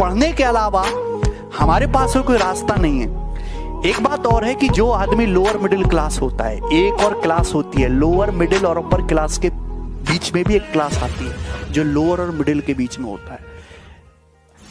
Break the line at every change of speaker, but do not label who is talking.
पढ़ने के अलावा हमारे पास कोई रास्ता नहीं है। एक बात और है कि जो आदमी लोअर मिडिल क्लास होता है, एक और क्लास होती है लोअर मिडिल और अपर क्लास के बीच में भी एक क्लास आती है, जो लोअर और मिडिल के बीच में होता है।